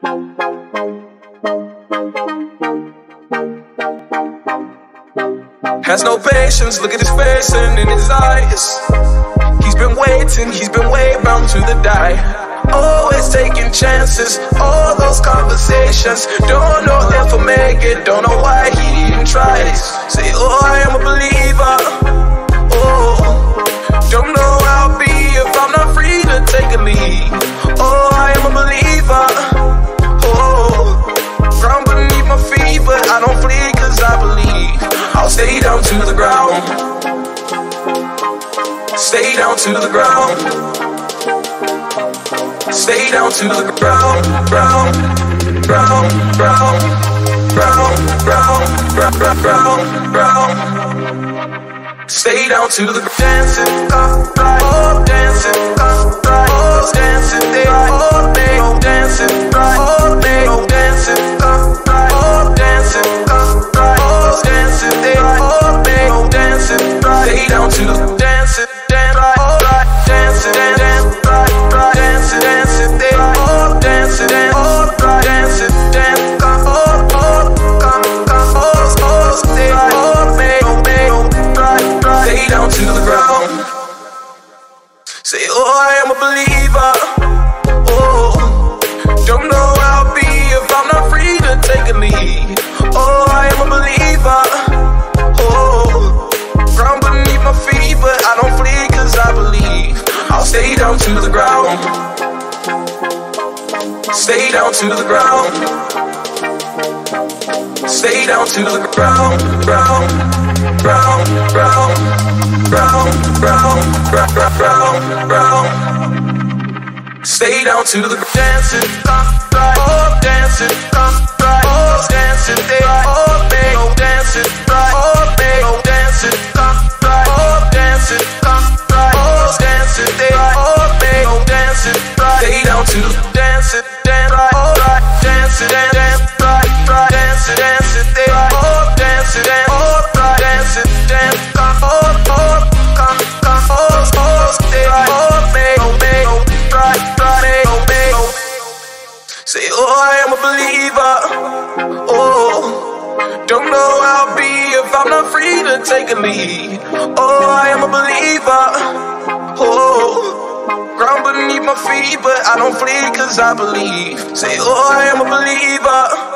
Has no patience, look at his face and in his eyes. He's been waiting, he's been way bound to the die. Always taking chances, all those conversations. Don't know if I'll make it, don't know why he even tries. Say, oh, I am a believer. Ground. Stay down to the ground. Stay down to the ground, ground, ground, ground, ground, ground, ground, ground, ground. Stay down to the dancing, uh, right, dancing, uh, right, dancing, they Say, oh, I am a believer. Oh, don't know how I'll be if I'm not free to take a lead. Oh, I am a believer. Oh, ground beneath my feet, but I don't flee cause I believe. I'll stay down to the ground. Stay down to the ground. Stay down to the ground, ground, ground, ground, Stay down to the dancing, uh, right, oh, dancing, uh, right, oh, dancing, they, oh, they, oh, dancing, I am a believer. Oh, don't know how I'll be if I'm not free to take a lead. Oh, I am a believer. Oh, ground beneath my feet, but I don't flee cause I believe. Say, oh, I am a believer.